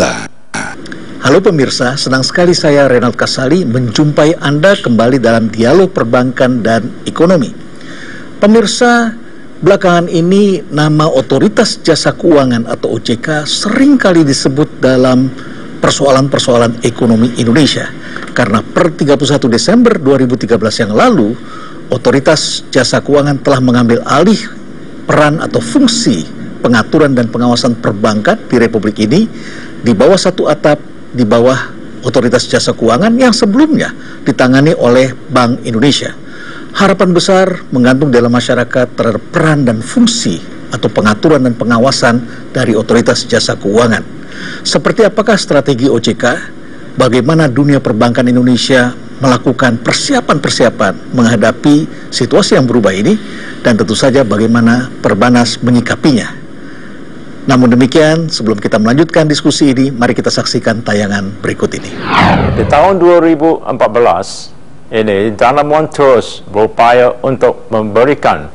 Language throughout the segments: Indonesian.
pemirsa. Halo pemirsa, senang sekali saya Renald Kasali menjumpai Anda kembali dalam dialog perbankan dan ekonomi. Pemirsa, belakangan ini nama Otoritas Jasa Keuangan atau OJK sering kali disebut dalam persoalan-persoalan ekonomi Indonesia. Karena per 31 Desember 2013 yang lalu, Otoritas Jasa Keuangan telah mengambil alih peran atau fungsi pengaturan dan pengawasan perbankan di Republik ini di bawah satu atap di bawah otoritas jasa keuangan yang sebelumnya ditangani oleh Bank Indonesia. Harapan besar menggantung dalam masyarakat terhadap peran dan fungsi atau pengaturan dan pengawasan dari otoritas jasa keuangan. Seperti apakah strategi OJK? Bagaimana dunia perbankan Indonesia melakukan persiapan-persiapan menghadapi situasi yang berubah ini dan tentu saja bagaimana Perbanas menyikapinya. Namun demikian, sebelum kita melanjutkan diskusi ini, mari kita saksikan tayangan berikut ini. Di tahun 2014 ini, Danamon terus berupaya untuk memberikan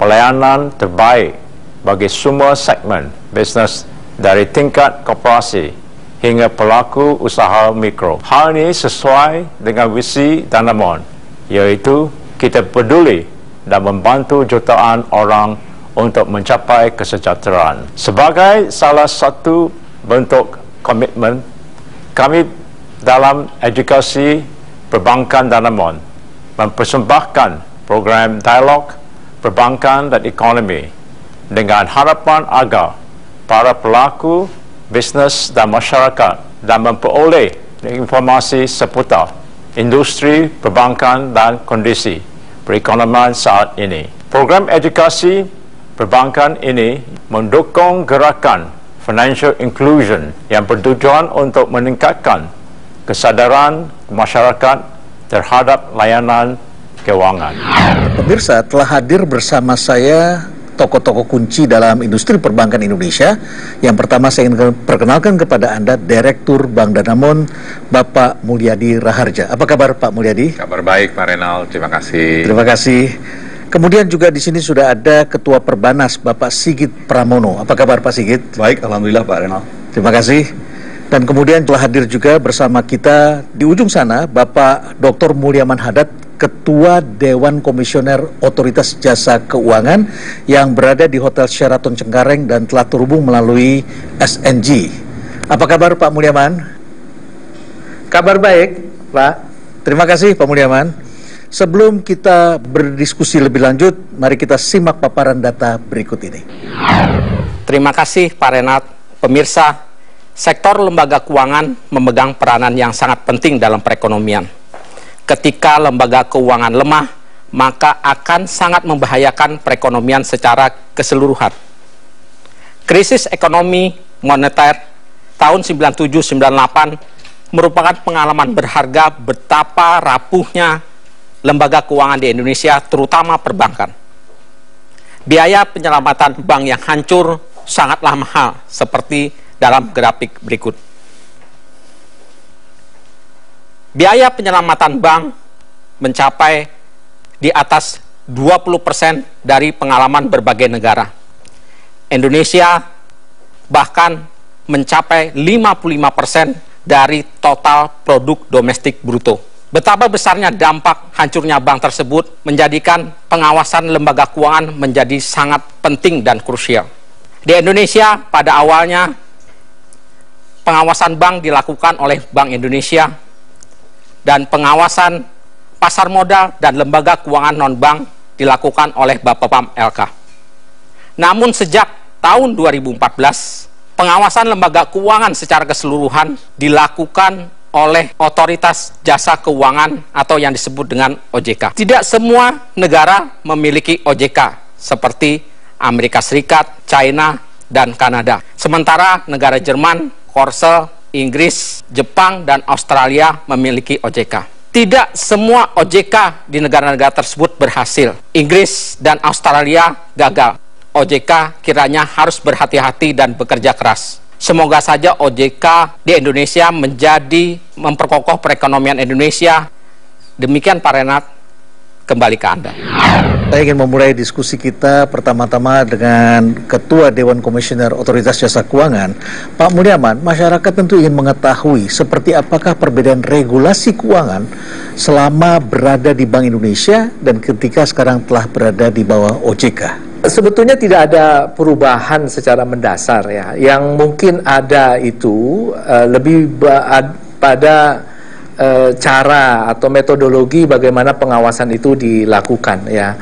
pelayanan terbaik bagi semua segmen bisnes dari tingkat korporasi hingga pelaku usaha mikro. Hal ini sesuai dengan visi Danamon, iaitu kita peduli dan membantu jutaan orang untuk mencapai kesejahteraan. Sebagai salah satu bentuk komitmen kami dalam edukasi perbankan Danamon mempersembahkan program dialog perbankan dan ekonomi dengan harapan agar para pelaku bisnes dan masyarakat dan memperoleh informasi seputar industri perbankan dan kondisi perekonomian saat ini. Program edukasi perbankan ini mendukung gerakan financial inclusion yang bertujuan untuk meningkatkan kesadaran masyarakat terhadap layanan keuangan. Pemirsa telah hadir bersama saya tokoh-tokoh kunci dalam industri perbankan Indonesia. Yang pertama saya ingin perkenalkan kepada Anda Direktur Bank Danamon, Bapak Mulyadi Raharja. Apa kabar Pak Mulyadi? Kabar baik Pak Renal, terima kasih. Terima kasih. Kemudian juga di sini sudah ada Ketua Perbanas Bapak Sigit Pramono. Apa kabar Pak Sigit? Baik, alhamdulillah Pak Renal. Terima kasih. Dan kemudian telah hadir juga bersama kita di ujung sana Bapak Dr. Mulyaman Hadat, Ketua Dewan Komisioner Otoritas Jasa Keuangan yang berada di Hotel Sheraton Cengkareng dan telah terhubung melalui SNG. Apa kabar Pak Mulyaman? Kabar baik, Pak. Terima kasih Pak Mulyaman. Sebelum kita berdiskusi lebih lanjut, mari kita simak paparan data berikut ini. Terima kasih Pak Renat. Pemirsa, sektor lembaga keuangan memegang peranan yang sangat penting dalam perekonomian. Ketika lembaga keuangan lemah, maka akan sangat membahayakan perekonomian secara keseluruhan. Krisis ekonomi moneter tahun 97-98 merupakan pengalaman berharga betapa rapuhnya lembaga keuangan di Indonesia, terutama perbankan. Biaya penyelamatan bank yang hancur sangatlah mahal, seperti dalam grafik berikut. Biaya penyelamatan bank mencapai di atas 20% dari pengalaman berbagai negara. Indonesia bahkan mencapai 55% dari total produk domestik bruto. Betapa besarnya dampak hancurnya bank tersebut menjadikan pengawasan lembaga keuangan menjadi sangat penting dan krusial. Di Indonesia pada awalnya pengawasan bank dilakukan oleh Bank Indonesia dan pengawasan pasar modal dan lembaga keuangan non-bank dilakukan oleh Bapepam LK. Namun sejak tahun 2014, pengawasan lembaga keuangan secara keseluruhan dilakukan oleh otoritas jasa keuangan atau yang disebut dengan OJK. Tidak semua negara memiliki OJK seperti Amerika Serikat, China, dan Kanada. Sementara negara Jerman, Korsel, Inggris, Jepang, dan Australia memiliki OJK. Tidak semua OJK di negara-negara tersebut berhasil. Inggris dan Australia gagal. OJK kiranya harus berhati-hati dan bekerja keras. Semoga saja OJK di Indonesia menjadi memperkokoh perekonomian Indonesia. Demikian Pak Renat, kembali ke Anda. Saya ingin memulai diskusi kita pertama-tama dengan Ketua Dewan Komisioner Otoritas Jasa Keuangan, Pak Mulyaman. Masyarakat tentu ingin mengetahui seperti apakah perbedaan regulasi keuangan selama berada di Bank Indonesia dan ketika sekarang telah berada di bawah OJK. Sebetulnya tidak ada perubahan secara mendasar ya. Yang mungkin ada itu uh, lebih pada uh, cara atau metodologi bagaimana pengawasan itu dilakukan ya.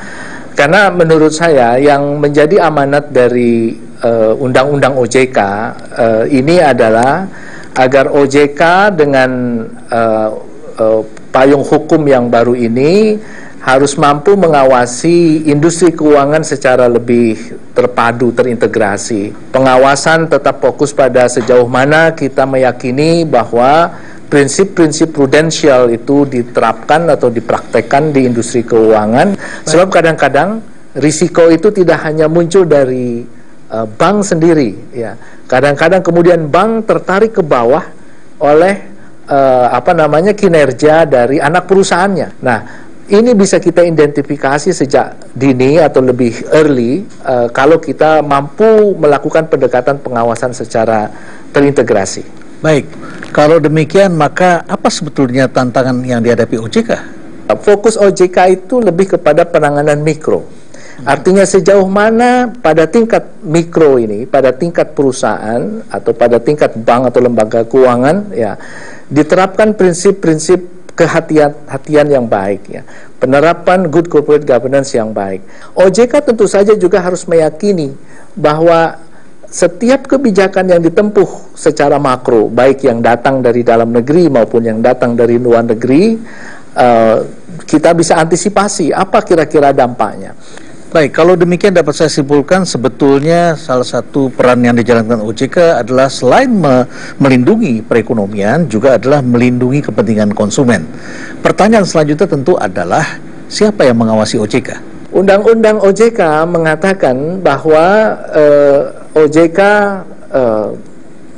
Karena menurut saya yang menjadi amanat dari eh, undang-undang uh, OJK uh, ini adalah agar OJK dengan uh, uh, payung hukum yang baru ini harus mampu mengawasi industri keuangan secara lebih terpadu, terintegrasi. Pengawasan tetap fokus pada sejauh mana kita meyakini bahwa prinsip-prinsip prudensial itu diterapkan atau dipraktekkan di industri keuangan. Sebab kadang-kadang risiko itu tidak hanya muncul dari uh, bank sendiri, ya. Kadang-kadang kemudian bank tertarik ke bawah oleh uh, apa namanya kinerja dari anak perusahaannya. Nah, ini bisa kita identifikasi sejak dini atau lebih early uh, kalau kita mampu melakukan pendekatan pengawasan secara terintegrasi. Baik, kalau demikian maka apa sebetulnya tantangan yang dihadapi OJK? Fokus OJK itu lebih kepada penanganan mikro. Artinya sejauh mana pada tingkat mikro ini, pada tingkat perusahaan atau pada tingkat bank atau lembaga keuangan ya diterapkan prinsip-prinsip kehatian-hatian yang baik ya. Penerapan good corporate governance yang baik. OJK tentu saja juga harus meyakini bahwa setiap kebijakan yang ditempuh secara makro, baik yang datang dari dalam negeri maupun yang datang dari luar negeri, uh, kita bisa antisipasi apa kira-kira dampaknya. Baik, kalau demikian dapat saya simpulkan sebetulnya salah satu peran yang dijalankan OJK adalah selain me melindungi perekonomian juga adalah melindungi kepentingan konsumen. Pertanyaan selanjutnya tentu adalah siapa yang mengawasi OJK? Undang-undang OJK mengatakan bahwa eh, OJK eh,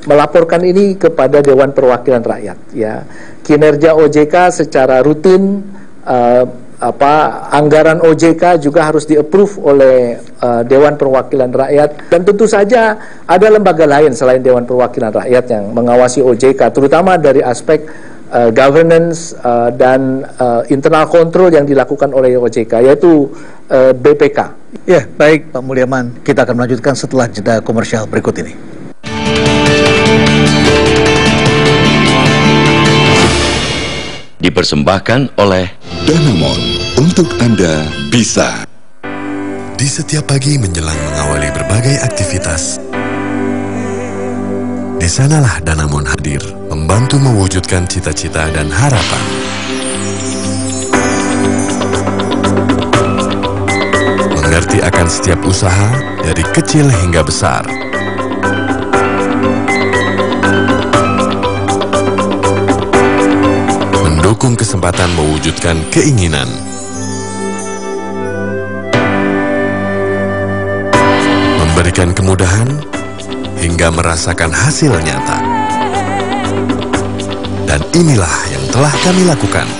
melaporkan ini kepada Dewan Perwakilan Rakyat ya. Kinerja OJK secara rutin uh, apa anggaran OJK juga harus di-approve oleh uh, Dewan Perwakilan Rakyat dan tentu saja ada lembaga lain selain Dewan Perwakilan Rakyat yang mengawasi OJK terutama dari aspek uh, governance uh, dan uh, internal control yang dilakukan oleh OJK yaitu uh, BPK. Ya, baik Pak Mulyaman, kita akan melanjutkan setelah jeda komersial berikut ini. Dipersembahkan oleh Danamon untuk Anda bisa. Di setiap pagi menjelang mengawali berbagai aktivitas, di sanalah Danamon hadir, membantu mewujudkan cita-cita dan harapan. Mengerti akan setiap usaha dari kecil hingga besar mendukung kesempatan mewujudkan keinginan. Memberikan kemudahan hingga merasakan hasil nyata. Dan inilah yang telah kami lakukan.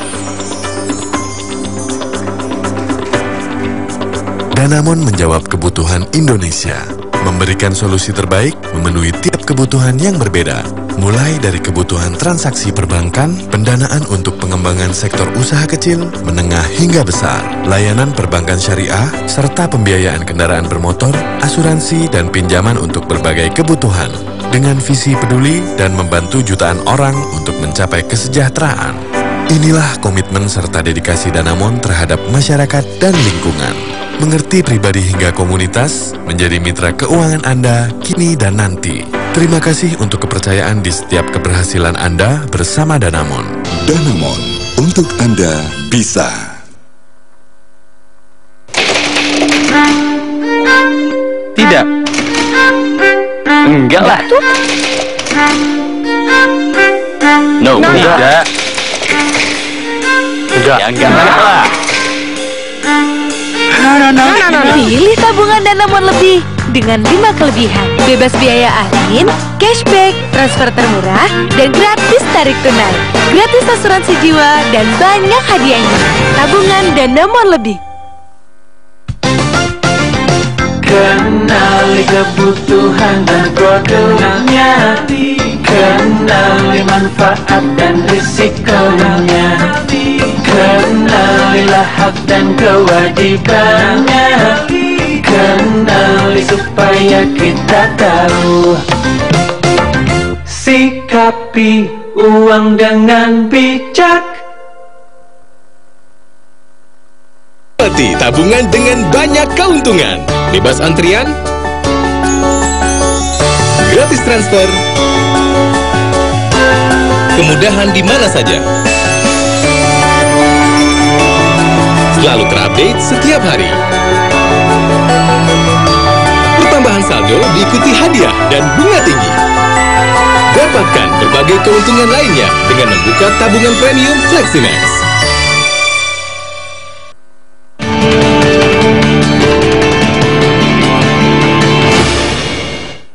Danamon menjawab kebutuhan Indonesia, memberikan solusi terbaik memenuhi tiap kebutuhan yang berbeda mulai dari kebutuhan transaksi perbankan, pendanaan untuk pengembangan sektor usaha kecil, menengah hingga besar, layanan perbankan syariah, serta pembiayaan kendaraan bermotor, asuransi, dan pinjaman untuk berbagai kebutuhan. Dengan visi peduli dan membantu jutaan orang untuk mencapai kesejahteraan. Inilah komitmen serta dedikasi Danamon terhadap masyarakat dan lingkungan. Mengerti pribadi hingga komunitas, menjadi mitra keuangan Anda kini dan nanti. Terima kasih untuk kepercayaan di setiap keberhasilan Anda bersama Danamon. Danamon, untuk Anda bisa. Tidak. Enggak lah. No, no tidak. Enggak. Ya, enggak lah. No, no, no. no, no, no. Pilih tabungan Danamon lebih dengan 5 kelebihan. Bebas biaya admin, cashback, transfer termurah, dan gratis tarik tunai. Gratis asuransi jiwa dan banyak hadiahnya. Tabungan dan nomor lebih. Kenali kebutuhan dan produknya Kenali manfaat dan risikonya Kenalilah hak dan kewajibannya Kenali supaya kita tahu Sikapi uang dengan bijak Nikmati tabungan dengan banyak keuntungan. Bebas antrian, gratis transfer, kemudahan di mana saja. Selalu terupdate setiap hari. Pertambahan saldo diikuti hadiah dan bunga tinggi. Dapatkan berbagai keuntungan lainnya dengan membuka tabungan premium Fleximax.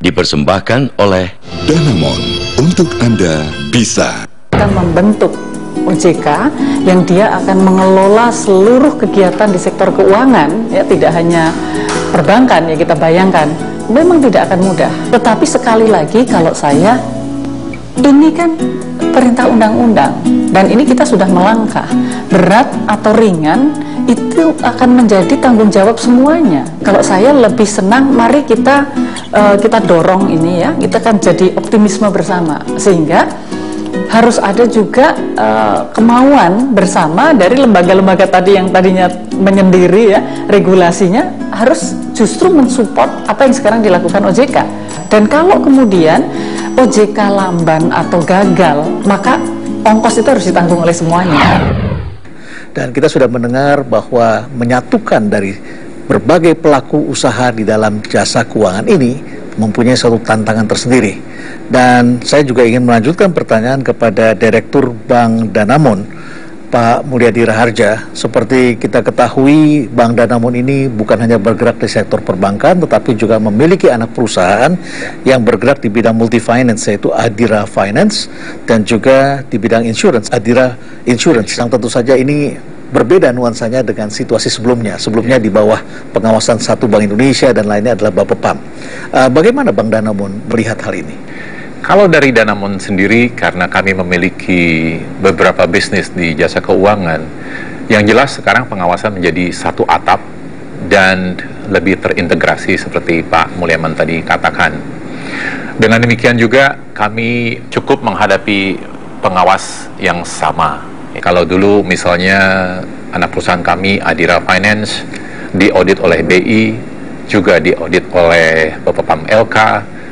Dipersembahkan oleh Danamon untuk Anda bisa. akan membentuk OJK yang dia akan mengelola seluruh kegiatan di sektor keuangan ya tidak hanya perbankan ya kita bayangkan memang tidak akan mudah. Tetapi sekali lagi kalau saya ini kan perintah undang-undang dan ini kita sudah melangkah. Berat atau ringan itu akan menjadi tanggung jawab semuanya. Kalau saya lebih senang mari kita eh, kita dorong ini ya. Kita kan jadi optimisme bersama. Sehingga harus ada juga eh, kemauan bersama dari lembaga-lembaga tadi yang tadinya menyendiri ya regulasinya harus justru mensupport apa yang sekarang dilakukan OJK dan kalau kemudian OJK lamban atau gagal maka ongkos itu harus ditanggung oleh semuanya Dan kita sudah mendengar bahwa menyatukan dari berbagai pelaku usaha di dalam jasa keuangan ini mempunyai suatu tantangan tersendiri. Dan saya juga ingin melanjutkan pertanyaan kepada Direktur Bank Danamon, Pak Mulyadi Raharja. Seperti kita ketahui, Bank Danamon ini bukan hanya bergerak di sektor perbankan, tetapi juga memiliki anak perusahaan yang bergerak di bidang multi finance, yaitu Adira Finance, dan juga di bidang insurance, Adira Insurance. Yang tentu saja ini berbeda nuansanya dengan situasi sebelumnya. Sebelumnya di bawah pengawasan satu Bank Indonesia dan lainnya adalah Bapepam. Uh, bagaimana Bank Danamon melihat hal ini? Kalau dari Danamon sendiri, karena kami memiliki beberapa bisnis di jasa keuangan, yang jelas sekarang pengawasan menjadi satu atap dan lebih terintegrasi seperti Pak Mulyaman tadi katakan. Dengan demikian juga kami cukup menghadapi pengawas yang sama. Kalau dulu misalnya anak perusahaan kami Adira Finance diaudit oleh BI, juga diaudit oleh Bapepam LK,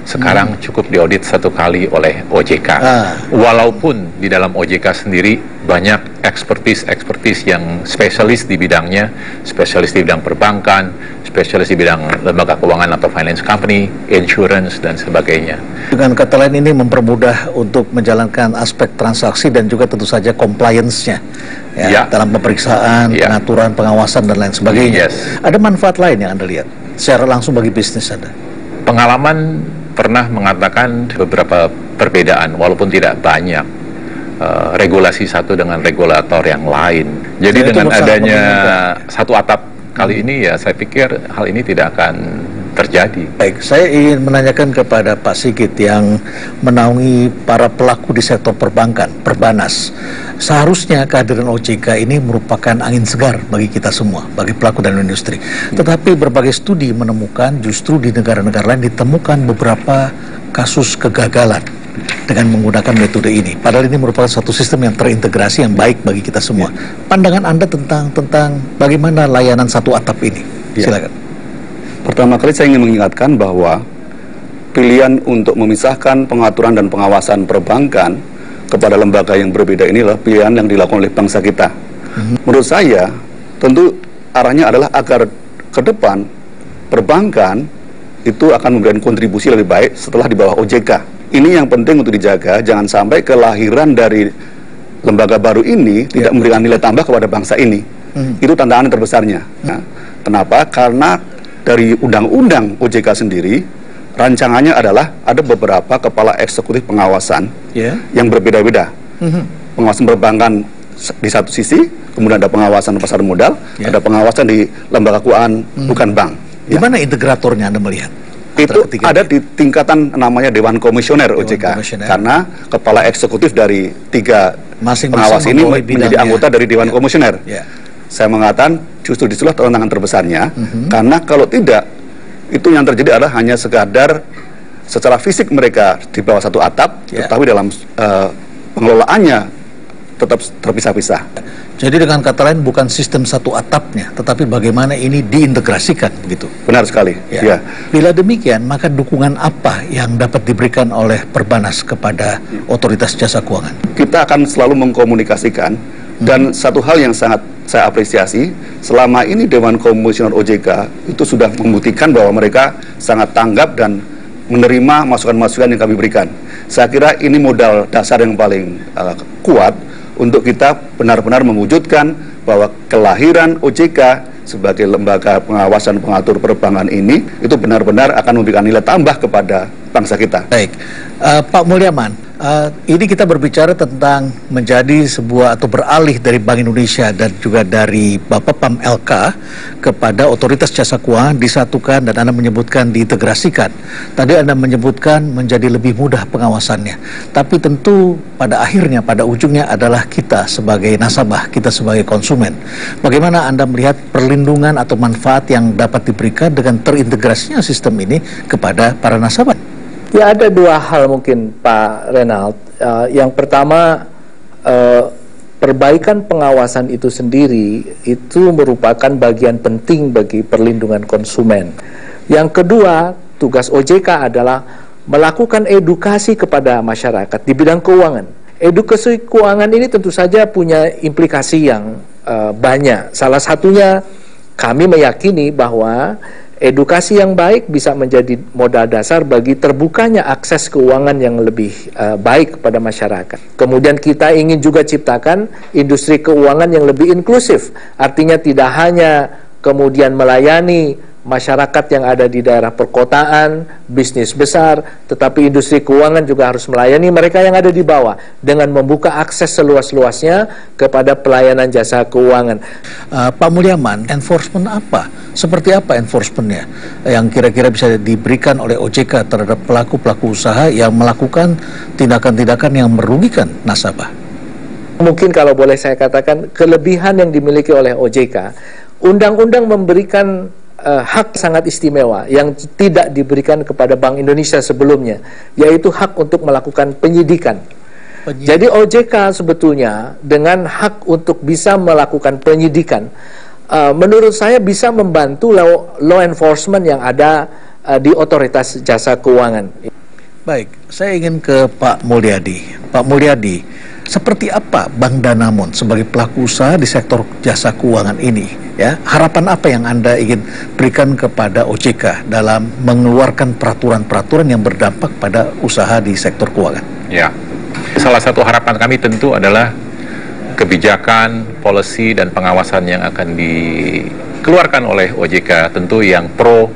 sekarang cukup diaudit satu kali oleh OJK. Ah. Walaupun di dalam OJK sendiri banyak ekspertis-ekspertis yang spesialis di bidangnya, spesialis di bidang perbankan, spesialis di bidang lembaga keuangan atau finance company, insurance dan sebagainya. Dengan kata lain ini mempermudah untuk menjalankan aspek transaksi dan juga tentu saja compliance-nya ya, Ya. dalam pemeriksaan, Ya. pengaturan, pengawasan dan lain sebagainya. Yes. Ada manfaat lain yang Anda lihat secara langsung bagi bisnis Anda? Pengalaman pernah mengatakan beberapa perbedaan, walaupun tidak banyak. eh, regulasi satu dengan regulator yang lain. Jadi itu dengan adanya satu atap kali ini ya, saya pikir hal ini tidak akan terjadi. Baik, saya ingin menanyakan kepada Pak Sigit yang menaungi para pelaku di sektor perbankan, perbanas. Seharusnya kehadiran OJK ini merupakan angin segar bagi kita semua, bagi pelaku dan industri. Tetapi berbagai studi menemukan justru di negara-negara lain ditemukan beberapa kasus kegagalan dengan menggunakan metode ini. Padahal ini merupakan satu sistem yang terintegrasi yang baik bagi kita semua. Pandangan Anda tentang tentang bagaimana layanan satu atap ini? Silakan. Pertama kali saya ingin mengingatkan bahwa pilihan untuk memisahkan pengaturan dan pengawasan perbankan kepada lembaga yang berbeda inilah pilihan yang dilakukan oleh bangsa kita. Menurut saya, tentu arahnya adalah agar ke depan perbankan itu akan memberikan kontribusi lebih baik setelah di bawah OJK. Ini yang penting untuk dijaga, jangan sampai kelahiran dari lembaga baru ini tidak memberikan nilai tambah kepada bangsa ini. Hmm. Itu tantangan terbesarnya. Nah, kenapa? Karena dari undang-undang OJK sendiri rancangannya adalah ada beberapa kepala eksekutif pengawasan Ya. yang berbeda-beda. Mhm. Pengawasan perbankan di satu sisi, kemudian ada pengawasan pasar modal, Ya. ada pengawasan di lembaga keuangan bukan bank. Di mana integratornya Anda melihat? Itu ada di tingkatan namanya Dewan Komisioner OJK Komisioner. karena kepala eksekutif dari tiga Masing-masing pengawas ini menjadi anggota dari Dewan Komisioner. Ya. Saya mengatakan justru di situlah tantangan terbesarnya Mhm. karena kalau tidak itu yang terjadi adalah hanya sekadar secara fisik mereka di bawah satu atap, Ya. tetapi dalam eh, pengelolaannya tetap terpisah-pisah. Jadi dengan kata lain bukan sistem satu atapnya, tetapi bagaimana ini diintegrasikan gitu. Benar sekali. Ya. Ya. Bila demikian, maka dukungan apa yang dapat diberikan oleh Perbanas kepada otoritas jasa keuangan? kita akan selalu mengkomunikasikan dan satu hal yang sangat saya apresiasi selama ini Dewan Komisioner OJK itu sudah membuktikan bahwa mereka sangat tanggap dan menerima masukan-masukan yang kami berikan. Saya kira ini modal dasar yang paling uh, kuat untuk kita benar-benar mewujudkan bahwa kelahiran OJK sebagai lembaga pengawasan pengatur perbankan ini itu benar-benar akan memberikan nilai tambah kepada bangsa kita. Baik, Eh, Pak Mulyaman, eh, ini kita berbicara tentang menjadi sebuah atau beralih dari Bank Indonesia dan juga dari Bapak Pam LK kepada otoritas jasa keuangan disatukan dan Anda menyebutkan diintegrasikan. Tadi Anda menyebutkan menjadi lebih mudah pengawasannya. Tapi tentu pada akhirnya, pada ujungnya adalah kita sebagai nasabah, kita sebagai konsumen. Bagaimana Anda melihat perlindungan atau manfaat yang dapat diberikan dengan terintegrasinya sistem ini kepada para nasabah? Ya ada dua hal mungkin Pak Renald. Uh, yang pertama uh, perbaikan pengawasan itu sendiri itu merupakan bagian penting bagi perlindungan konsumen. Yang kedua tugas OJK adalah melakukan edukasi kepada masyarakat di bidang keuangan. Edukasi keuangan ini tentu saja punya implikasi yang uh, banyak. Salah satunya kami meyakini bahwa edukasi yang baik bisa menjadi modal dasar bagi terbukanya akses keuangan yang lebih uh, baik kepada masyarakat. Kemudian kita ingin juga ciptakan industri keuangan yang lebih inklusif. Artinya tidak hanya kemudian melayani masyarakat yang ada di daerah perkotaan, bisnis besar, tetapi industri keuangan juga harus melayani mereka yang ada di bawah dengan membuka akses seluas-luasnya kepada pelayanan jasa keuangan. Uh, Pak Mulyaman, enforcement apa? Seperti apa enforcementnya yang kira-kira bisa diberikan oleh OJK terhadap pelaku-pelaku usaha yang melakukan tindakan-tindakan yang merugikan nasabah? Mungkin kalau boleh saya katakan kelebihan yang dimiliki oleh OJK, undang-undang memberikan uh, hak sangat istimewa yang tidak diberikan kepada Bank Indonesia sebelumnya, yaitu hak untuk melakukan penyidikan. Jadi OJK sebetulnya dengan hak untuk bisa melakukan penyidikan, uh, menurut saya bisa membantu law, law enforcement yang ada uh, di otoritas jasa keuangan. Baik, saya ingin ke Pak Mulyadi. Pak Mulyadi, seperti apa Bank Danamon sebagai pelaku usaha di sektor jasa keuangan ini? Ya, harapan apa yang Anda ingin berikan kepada OJK dalam mengeluarkan peraturan-peraturan yang berdampak pada usaha di sektor keuangan? Ya, salah satu harapan kami tentu adalah kebijakan, policy, dan pengawasan yang akan dikeluarkan oleh OJK tentu yang pro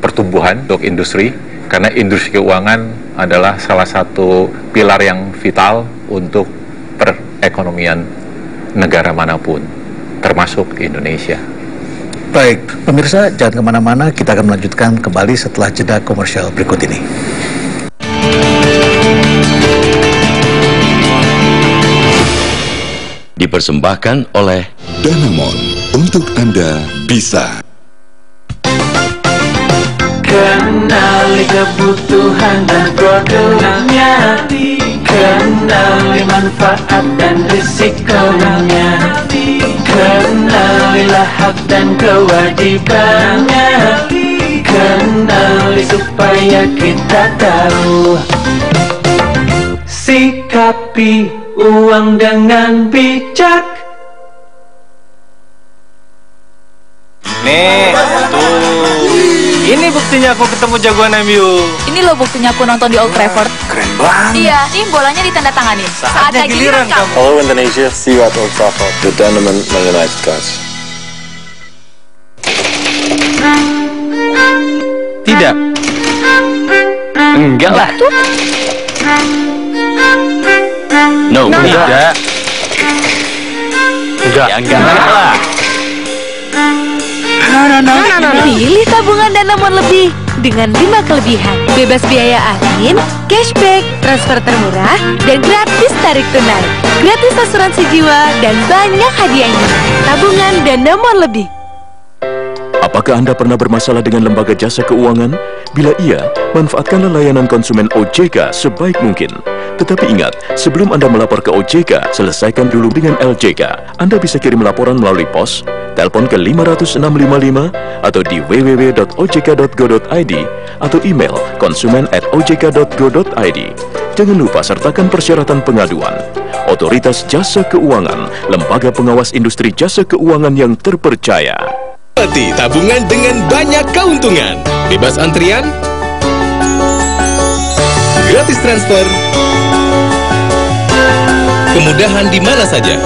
pertumbuhan untuk industri karena industri keuangan adalah salah satu pilar yang vital untuk perekonomian negara mana pun termasuk Indonesia. Baik, pemirsa jangan ke mana-mana, kita akan melanjutkan kembali setelah jeda komersial berikut ini. Dipersembahkan oleh Danamon untuk Anda bisa. Kenali kebutuhan dan produknya Kenali manfaat dan risikonya Kenalilah hak dan kewajibannya. Kenali supaya kita tahu. Sikapi uang dengan bijak. Nih, tuh. Ini buktinya aku ketemu jagoan MU. Ini loh buktinya aku nonton di Old Trafford. Keren banget. Iya, ini bolanya ditandatanganin. Saatnya giliran kamu. Hello Indonesia, see you at Old Trafford. The Danamon Man United guys. Tidak. Enggak lah. No, No. tidak. Enggak. Ya, enggak lah. Pilih tabungan dana mon lebih dengan 5 kelebihan. Bebas biaya admin, cashback, transfer termurah, dan gratis tarik tunai. Gratis asuransi jiwa dan banyak hadiahnya. Tabungan dana mon lebih. Apakah Anda pernah bermasalah dengan lembaga jasa keuangan? Bila iya, manfaatkanlah layanan konsumen OJK sebaik mungkin. Tetapi ingat, sebelum Anda melapor ke OJK, selesaikan dulu dengan LJK. Anda bisa kirim laporan melalui pos, telepon ke 50655 atau di www.ojk.go.id atau email konsumen at ojk.go.id. Jangan lupa sertakan persyaratan pengaduan. Otoritas Jasa Keuangan, lembaga pengawas industri jasa keuangan yang terpercaya. Nikmati tabungan dengan banyak keuntungan. Bebas antrian, gratis transfer, kemudahan di mana saja.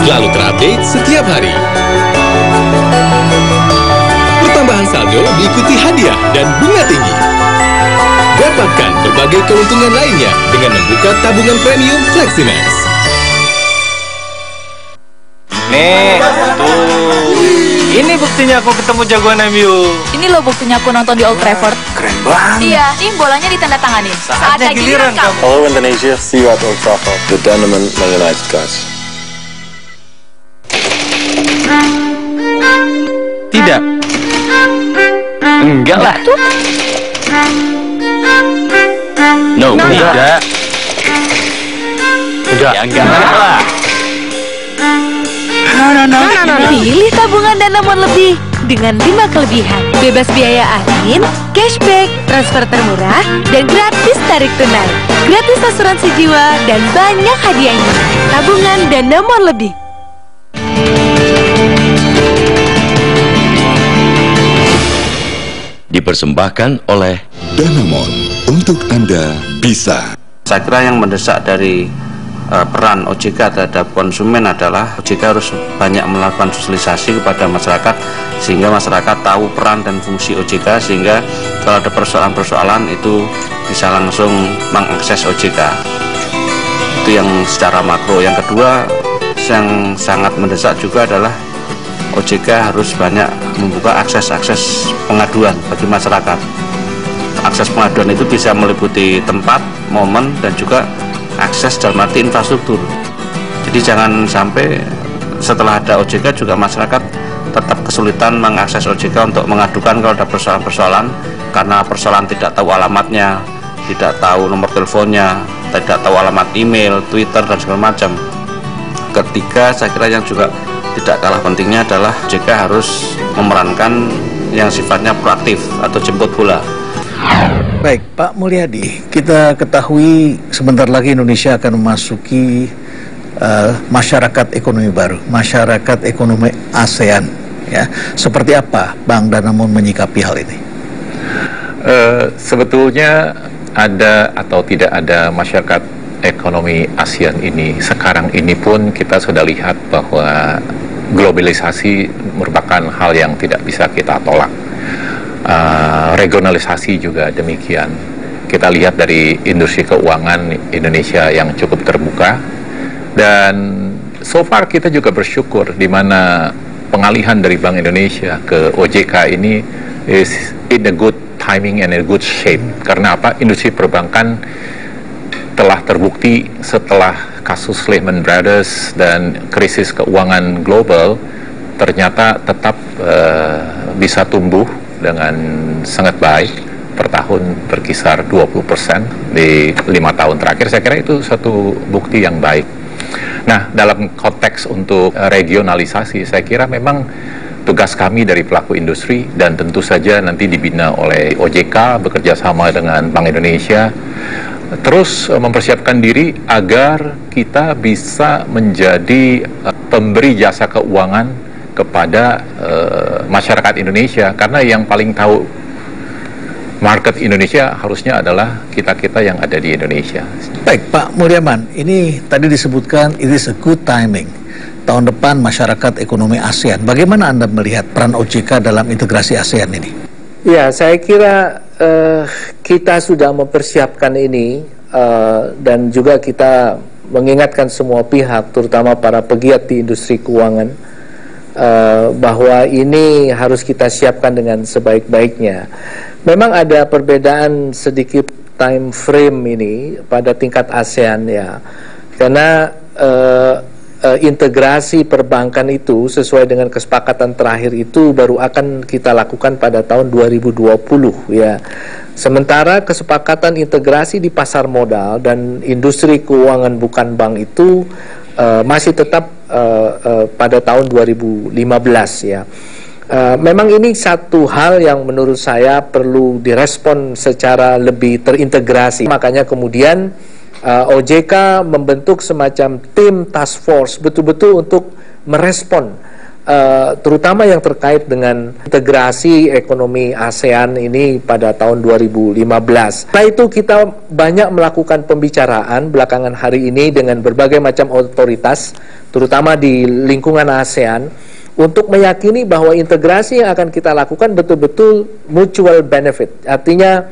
Selalu terupdate setiap hari. Pertambahan saldo diikuti hadiah dan bunga tinggi. Dapatkan berbagai keuntungan lainnya dengan membuka tabungan premium Fleximax. Nih, tuh. Ini buktinya aku ketemu jagoan MU. Ini loh buktinya aku nonton di Old Trafford. Keren banget. Iya, ini bolanya ditandatanganin. Saatnya giliran kamu. Hello Indonesia, see you at Old Trafford. The Dynamo Man United guys. Tidak. Enggak lah. No, tidak. Enggak. Ya, enggak lah. Pilih tabungan dana mon lebih dengan 5 kelebihan. Bebas biaya admin, cashback, transfer termurah, dan gratis tarik tunai. Gratis asuransi jiwa dan banyak hadiahnya. Tabungan dana mon lebih. Dipersembahkan oleh Danamon untuk Anda bisa. Saya kira yang mendesak dari eh, peran OJK terhadap konsumen adalah OJK harus banyak melakukan sosialisasi kepada masyarakat sehingga masyarakat tahu peran dan fungsi OJK sehingga kalau ada persoalan-persoalan itu bisa langsung mengakses OJK. Itu yang secara makro. Yang kedua yang sangat mendesak juga adalah OJK harus banyak membuka akses-akses pengaduan bagi masyarakat. Akses pengaduan itu bisa meliputi tempat, momen, dan juga akses dalam arti infrastruktur. Jadi jangan sampai setelah ada OJK juga masyarakat tetap kesulitan mengakses OJK untuk mengadukan kalau ada persoalan-persoalan karena persoalan tidak tahu alamatnya, tidak tahu nomor teleponnya, tidak tahu alamat email, Twitter, dan segala macam. Ketiga, saya kira yang juga tidak kalah pentingnya adalah OJK harus memerankan yang sifatnya proaktif atau jemput bola. Baik, Pak Mulyadi, kita ketahui sebentar lagi Indonesia akan memasuki uh, masyarakat ekonomi baru, masyarakat ekonomi ASEAN. Ya, seperti apa Bang Danamon menyikapi hal ini? Eh, sebetulnya ada atau tidak ada masyarakat ekonomi ASEAN ini sekarang ini pun kita sudah lihat bahwa globalisasi merupakan hal yang tidak bisa kita tolak. Uh, regionalisasi juga demikian. Kita lihat dari industri keuangan Indonesia yang cukup terbuka dan so far kita juga bersyukur di mana pengalihan dari Bank Indonesia ke OJK ini is in a good timing and a good shape. Karena apa? Industri perbankan telah terbukti setelah kasus Lehman Brothers dan krisis keuangan global ternyata tetap uh, bisa tumbuh dengan sangat baik per tahun berkisar 20% di lima tahun terakhir. Saya kira itu satu bukti yang baik. Nah dalam konteks untuk eh, regionalisasi saya kira memang tugas kami dari pelaku industri dan tentu saja nanti dibina oleh OJK bekerja sama dengan Bank Indonesia terus eh, mempersiapkan diri agar kita bisa menjadi eh, pemberi jasa keuangan kepada uh, masyarakat Indonesia karena yang paling tahu market Indonesia harusnya adalah kita-kita yang ada di Indonesia. Baik, Pak Mulyaman, ini tadi disebutkan it is a good timing. tahun depan masyarakat ekonomi ASEAN. Bagaimana Anda melihat peran OJK dalam integrasi ASEAN ini? Ya, saya kira uh, kita sudah mempersiapkan ini uh, dan juga kita mengingatkan semua pihak, terutama para pegiat di industri keuangan, uh, bahwa ini harus kita siapkan dengan sebaik-baiknya. Memang ada perbedaan sedikit time frame ini pada tingkat ASEAN ya, karena uh, uh, integrasi perbankan itu sesuai dengan kesepakatan terakhir itu baru akan kita lakukan pada tahun 2020 ya. Sementara kesepakatan integrasi di pasar modal dan industri keuangan bukan bank itu uh, masih tetap uh, uh, pada tahun 2015 ya. Uh, memang ini satu hal yang menurut saya perlu direspon secara lebih terintegrasi. Makanya kemudian uh, OJK membentuk semacam tim task force betul-betul untuk merespon uh, terutama yang terkait dengan integrasi ekonomi ASEAN ini pada tahun 2015. Setelah itu kita banyak melakukan pembicaraan belakangan hari ini dengan berbagai macam otoritas terutama di lingkungan ASEAN untuk meyakini bahwa integrasi yang akan kita lakukan betul-betul mutual benefit. Artinya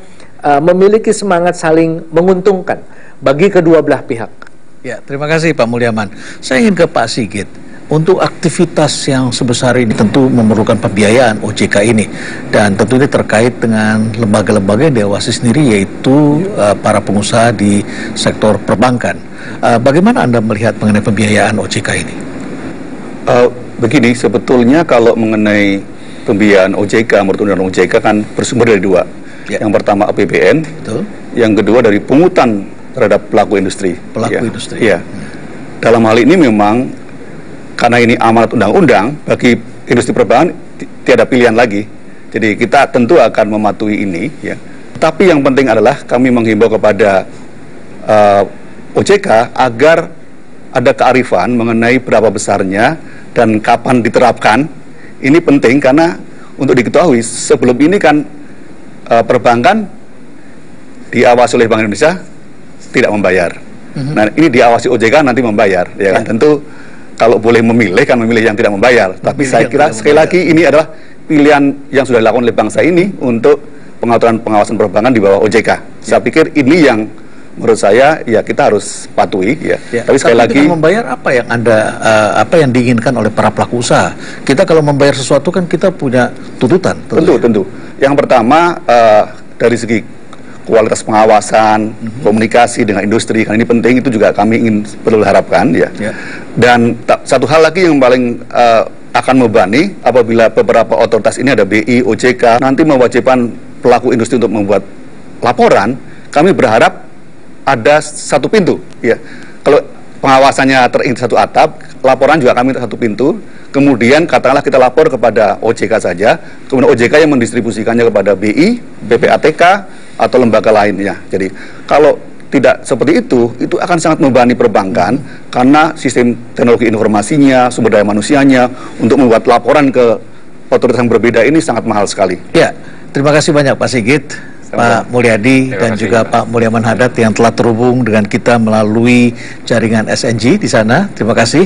uh, memiliki semangat saling menguntungkan bagi kedua belah pihak. Ya, terima kasih Pak Mulyaman. Saya ingin ke Pak Sigit. Untuk aktivitas yang sebesar ini tentu memerlukan pembiayaan OJK ini dan tentu ini terkait dengan lembaga-lembaga yang diawasi sendiri yaitu uh, para pengusaha di sektor perbankan. Uh, bagaimana Anda melihat mengenai pembiayaan OJK ini? Uh, begini, sebetulnya kalau mengenai pembiayaan OJK menurut undang-undang OJK kan bersumber dari dua. Ya. Yang pertama APBN, Betul. yang kedua dari pungutan terhadap pelaku industri. Pelaku ya. industri. Iya. Dalam hal ini memang karena ini amanat undang-undang bagi industri perbankan tiada pilihan lagi. Jadi kita tentu akan mematuhi ini ya. Tapi yang penting adalah kami menghimbau kepada uh, eh, OJK agar ada kearifan mengenai berapa besarnya dan kapan diterapkan. Ini penting karena untuk diketahui sebelum ini kan uh, perbankan diawasi oleh Bank Indonesia tidak membayar. Mm-hmm. Nah ini diawasi OJK nanti membayar, ya kan? Ya. Tentu kalau boleh memilih kan memilih yang tidak membayar. Tapi saya kira sekali membayar. lagi ini adalah pilihan yang sudah dilakukan oleh bangsa ini untuk pengaturan pengawasan perbankan di bawah OJK. Ya. Saya pikir ini yang menurut saya ya kita harus patuhi ya. ya tapi sekali lagi membayar apa yang anda uh, apa yang diinginkan oleh para pelaku usaha. Kita kalau membayar sesuatu kan kita punya tuntutan. Tentu tentu. Yang pertama uh, dari segi kualitas pengawasan, mm-hmm. komunikasi dengan industri, karena ini penting itu juga kami ingin perlu harapkan ya. Yeah. Dan satu hal lagi yang paling uh, akan membebani apabila beberapa otoritas ini ada BI, OJK nanti mewajibkan pelaku industri untuk membuat laporan, kami berharap ada satu pintu ya. Kalau pengawasannya terin satu atap, laporan juga kami satu pintu. Kemudian katakanlah kita lapor kepada OJK saja, kemudian OJK yang mendistribusikannya kepada BI, BPATK, atau lembaga lainnya. Jadi kalau tidak seperti itu, itu akan sangat membebani perbankan karena sistem teknologi informasinya, sumber daya manusianya untuk membuat laporan ke otoritas yang berbeda ini sangat mahal sekali. Ya, terima kasih banyak Pak Sigit. Pak Mulyadi dan kasih, juga Pak Mulyaman Hadat yang telah terhubung dengan kita melalui jaringan SNG di sana. Terima kasih.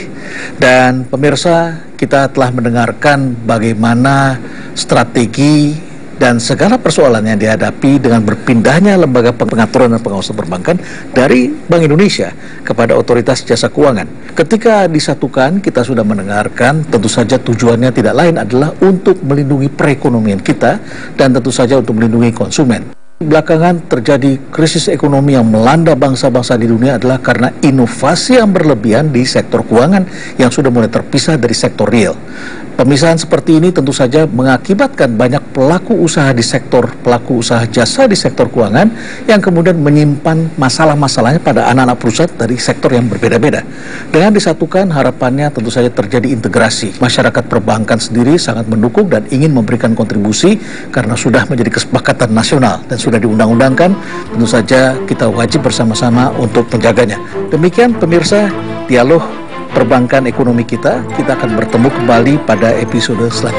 Dan pemirsa, kita telah mendengarkan bagaimana strategi dan segala persoalan yang dihadapi dengan berpindahnya lembaga pengaturan dan pengawasan perbankan dari Bank Indonesia kepada otoritas jasa keuangan. Ketika disatukan, kita sudah mendengarkan tentu saja tujuannya tidak lain adalah untuk melindungi perekonomian kita dan tentu saja untuk melindungi konsumen. Belakangan terjadi krisis ekonomi yang melanda bangsa-bangsa di dunia adalah karena inovasi yang berlebihan di sektor keuangan yang sudah mulai terpisah dari sektor real. Pemisahan seperti ini tentu saja mengakibatkan banyak pelaku usaha di sektor pelaku usaha jasa di sektor keuangan yang kemudian menyimpan masalah-masalahnya pada anak-anak perusahaan dari sektor yang berbeda-beda. Dengan disatukan harapannya tentu saja terjadi integrasi. Masyarakat perbankan sendiri sangat mendukung dan ingin memberikan kontribusi karena sudah menjadi kesepakatan nasional dan sudah diundang-undangkan. Tentu saja kita wajib bersama-sama untuk menjaganya. Demikian pemirsa dialog perbankan ekonomi kita. Kita akan bertemu kembali pada episode selanjutnya.